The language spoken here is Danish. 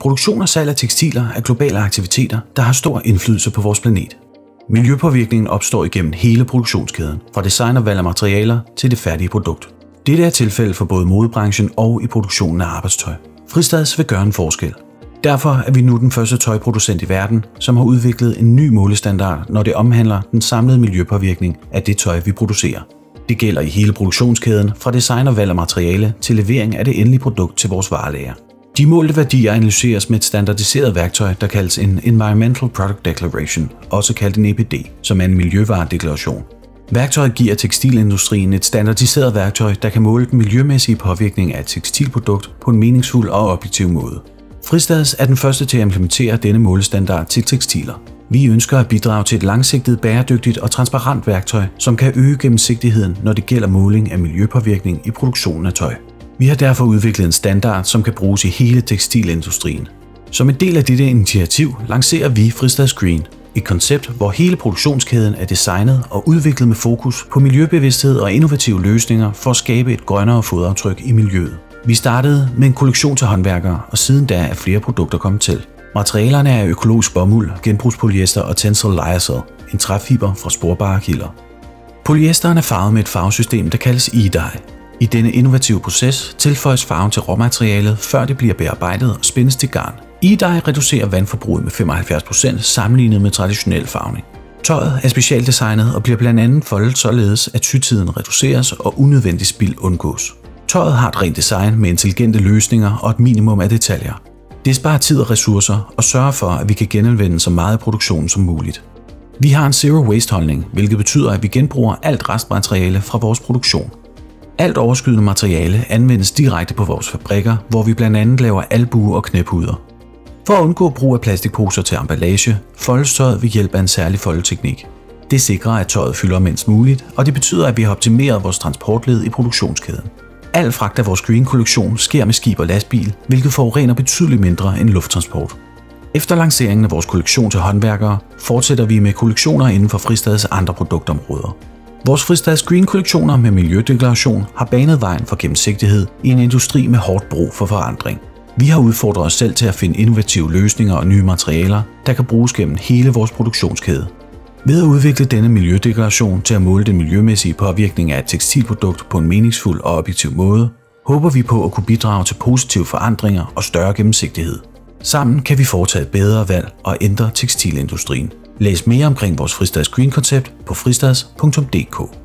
Produktion og salg af tekstiler er globale aktiviteter, der har stor indflydelse på vores planet. Miljøpåvirkningen opstår igennem hele produktionskæden, fra design og valg af materialer til det færdige produkt. Dette er tilfældet for både modebranchen og i produktionen af arbejdstøj. Fristads vil gøre en forskel. Derfor er vi nu den første tøjproducent i verden, som har udviklet en ny målestandard, når det omhandler den samlede miljøpåvirkning af det tøj, vi producerer. Det gælder i hele produktionskæden, fra design og valg af materiale til levering af det endelige produkt til vores varelager. De målte værdier analyseres med et standardiseret værktøj, der kaldes en Environmental Product Declaration, også kaldt en EPD, som er en miljøvaredeklaration. Værktøjet giver tekstilindustrien et standardiseret værktøj, der kan måle den miljømæssige påvirkning af et tekstilprodukt på en meningsfuld og objektiv måde. Fristads er den første til at implementere denne målestandard til tekstiler. Vi ønsker at bidrage til et langsigtet, bæredygtigt og transparent værktøj, som kan øge gennemsigtigheden, når det gælder måling af miljøpåvirkning i produktionen af tøj. Vi har derfor udviklet en standard, som kan bruges i hele tekstilindustrien. Som en del af dette initiativ lancerer vi Fristad Green, et koncept, hvor hele produktionskæden er designet og udviklet med fokus på miljøbevidsthed og innovative løsninger for at skabe et grønnere fodaftryk i miljøet. Vi startede med en kollektion til håndværkere, og siden da er flere produkter kommet til. Materialerne er økologisk bomuld, genbrugspolyester og tensile lyocell, en træfiber fra sporbare kilder. Polyesteren er farvet med et farvesystem, der kaldes e-dye. I denne innovative proces tilføjes farven til råmaterialet, før det bliver bearbejdet og spændes til garn. E-dye reducerer vandforbruget med 75% sammenlignet med traditionel farvning. Tøjet er specialdesignet og bliver blandt andet foldet således, at sytiden reduceres og unødvendig spild undgås. Tøjet har et rent design med intelligente løsninger og et minimum af detaljer. Det sparer tid og ressourcer og sørger for, at vi kan genanvende så meget af produktionen som muligt. Vi har en zero waste holdning, hvilket betyder, at vi genbruger alt restmateriale fra vores produktion. Alt overskydende materiale anvendes direkte på vores fabrikker, hvor vi blandt andet laver albue og knæpuder. For at undgå brug af plastikposer til emballage, foldes tøjet ved hjælp af en særlig foldeteknik. Det sikrer, at tøjet fylder mindst muligt, og det betyder, at vi har optimeret vores transportled i produktionskæden. Al fragt af vores Green-kollektion sker med skib og lastbil, hvilket forurener betydeligt mindre end lufttransport. Efter lanceringen af vores kollektion til håndværkere, fortsætter vi med kollektioner inden for Fristads andre produktområder. Vores Fristads Green-kollektioner med miljødeklaration har banet vejen for gennemsigtighed i en industri med hårdt brug for forandring. Vi har udfordret os selv til at finde innovative løsninger og nye materialer, der kan bruges gennem hele vores produktionskæde. Ved at udvikle denne miljødeklaration til at måle den miljømæssige påvirkning af et tekstilprodukt på en meningsfuld og objektiv måde, håber vi på at kunne bidrage til positive forandringer og større gennemsigtighed. Sammen kan vi foretage bedre valg og ændre tekstilindustrien. Læs mere omkring vores Fristads Green koncept på fristads.dk.